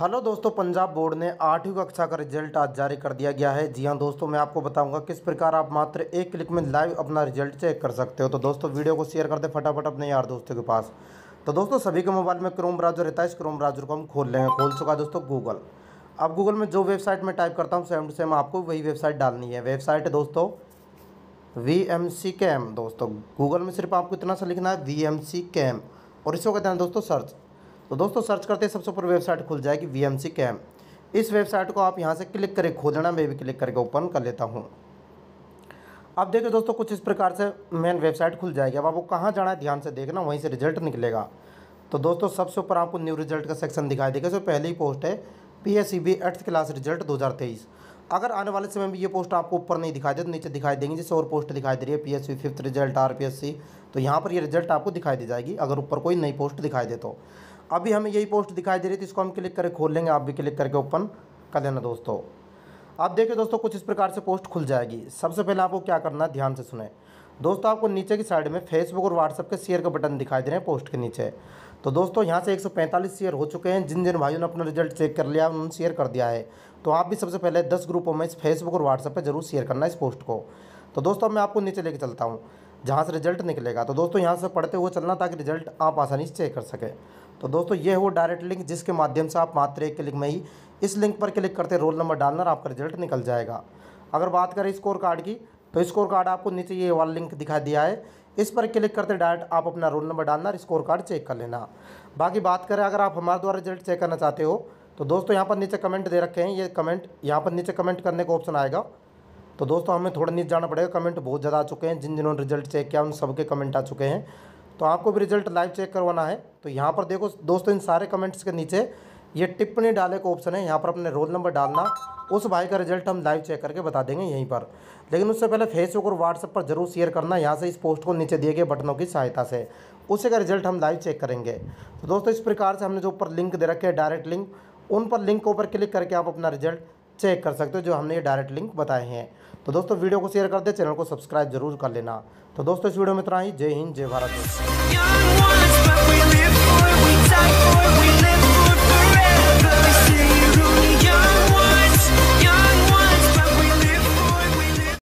Hello दोस्तों, Punjab board ने आठवीं कक्षा का रिज़ल्ट आज जारी कर दिया गया है। जी हाँ दोस्तों, मैं आपको बताऊँगा किस प्रकार आप मात्र एक क्लिक में लाइव अपना रिज़ल्ट चेक कर सकते हो। तो दोस्तों, वीडियो को शेयर कर दे फटाफट अपने यार दोस्तों के पास। तो दोस्तों, सभी के मोबाइल में क्रोम ब्राउज़र रहता है इस क्रोम ब्राउज़र को हम खोल लेंगे खोल चुका है दोस्तों गूगल। अब गूगल में जो वेबसाइट में टाइप करता हूँ, सेम टू सेम आपको वही वेबसाइट डालनी है। वेबसाइट है दोस्तों, वी एम सी कैम। दोस्तों, गूगल में सिर्फ़ आपको इतना सा लिखना है, वी एम सी कैम। और इसको कहते हैं दोस्तों, सर्च। तो दोस्तों, सर्च करते ही, सबसे ऊपर वेबसाइट खुल जाएगी वी एम सी कैम इस वेबसाइट को आप यहाँ से क्लिक करके खोल लेना मैं भी क्लिक करके ओपन कर लेता हूँ। अब देखिए दोस्तों, कुछ इस प्रकार से मेन वेबसाइट खुल जाएगी। अब आपको कहाँ जाना है, ध्यान से देखना, वहीं से रिज़ल्ट निकलेगा। तो दोस्तों, सबसे ऊपर आपको न्यू रिज़ल्ट का सेक्शन दिखाई देगा जो पहली पोस्ट है P S C B eighth class result दो हज़ार तेईस। अगर आने वाले समय में ये पोस्ट आपको ऊपर नहीं दिखाई दे तो नीचे दिखाई देंगे, जैसे और पोस्ट दिखाई दे रही है P S C fifth result R P S C तो यहाँ पर ये रिज़ल्ट आपको दिखाई दी जाएगी, अगर ऊपर कोई नई पोस्ट दिखाई दे तो। अभी हमें यही पोस्ट दिखाई दे रही थी, इसको हम क्लिक करके खोल लेंगे, आप भी क्लिक करके ओपन कर लेना दोस्तों। आप देखिए दोस्तों, कुछ इस प्रकार से पोस्ट खुल जाएगी। सबसे पहले आपको क्या करना है, ध्यान से सुने। दोस्तों, आपको नीचे की साइड में फेसबुक और व्हाट्सएप के शेयर का बटन दिखाई दे रहे हैं पोस्ट के नीचे। तो दोस्तों, यहाँ से 145 शेयर हो चुके हैं। जिन जिन भाइयों ने अपना रिज़ल्ट चेक कर लिया, उन्होंने शेयर कर दिया है। तो आप भी सबसे पहले 10 ग्रुपों में इस फेसबुक और व्हाट्सएप पर ज़रूर शेयर करना इस पोस्ट को। तो दोस्तों, मैं आपको नीचे लेके चलता हूँ। जहाँ से रिज़ल्ट निकलेगा। तो दोस्तों, यहाँ से पढ़ते हुए चलना ताकि रिज़ल्ट आप आसानी से चेक कर सकें। तो दोस्तों, ये है वो डायरेक्ट लिंक जिसके माध्यम से आप मात्र एक क्लिक में ही इस लिंक पर क्लिक करते रोल नंबर डालना आपका रिज़ल्ट निकल जाएगा। अगर बात करें स्कोर कार्ड की तो स्कोर कार्ड आपको नीचे ये वाला लिंक दिखाई दिया है। इस पर क्लिक करते डायरेक्ट आप अपना रोल नंबर डालना स्कोर कार्ड चेक कर लेना। बाकी बात करें, अगर आप हमारे द्वारा रिज़ल्ट चेक करना चाहते हो तो दोस्तों, यहाँ पर नीचे कमेंट दे रखे हैं। ये कमेंट, यहाँ पर नीचे कमेंट करने का ऑप्शन आएगा। तो दोस्तों, हमें थोड़ा नीचे जाना पड़ेगा। कमेंट बहुत ज़्यादा आ चुके हैं। जिन जिन्होंने रिज़ल्ट चेक किया, उन सबके कमेंट आ चुके हैं। तो आपको भी रिज़ल्ट लाइव चेक करवाना है। तो यहाँ पर देखो दोस्तों, इन सारे कमेंट्स के नीचे ये टिप्पणी डाले का ऑप्शन है। यहाँ पर अपने रोल नंबर डालना। उस भाई का रिज़ल्ट हम लाइव चेक करके बता देंगे यहीं पर। लेकिन उससे पहले फेसबुक और व्हाट्सएप पर ज़रूर शेयर करना। यहाँ से इस पोस्ट को नीचे दिए गए बटनों की सहायता से। उसी का रिज़ल्ट हम लाइव चेक करेंगे। तो दोस्तों, इस प्रकार से हमने जो ऊपर लिंक दे रखे हैं डायरेक्ट लिंक उन पर लिंक के ऊपर क्लिक करके आप अपना रिज़ल्ट चेक कर सकते हो जो हमने ये डायरेक्ट लिंक बताए हैं। तो दोस्तों, वीडियो को शेयर कर दे, चैनल को सब्सक्राइब ज़रूर कर लेना। तो दोस्तों, इस वीडियो में इतना ही। जय हिंद, जय भारत